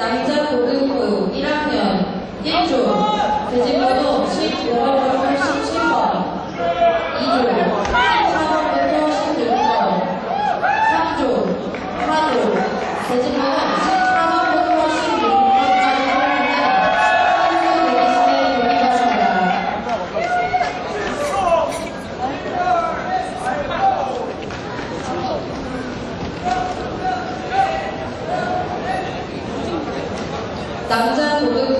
남자 고등부 1학년 1조 남자 고등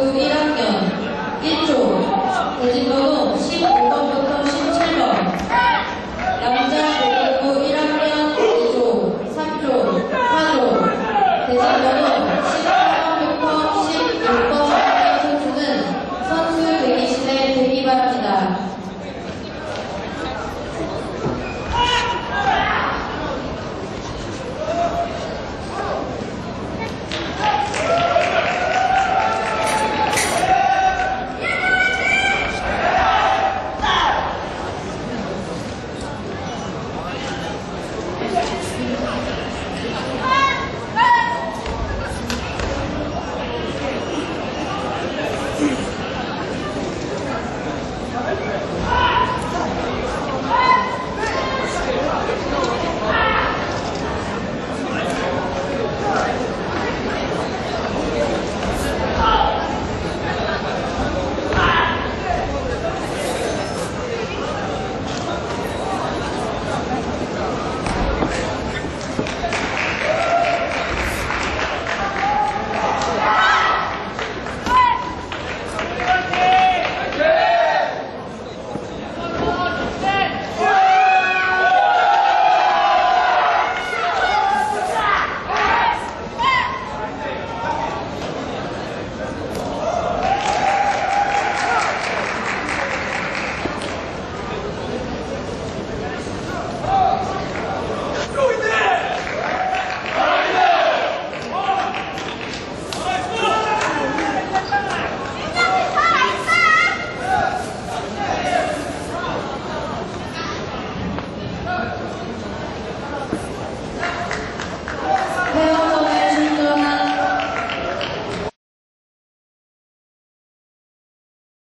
Yeah.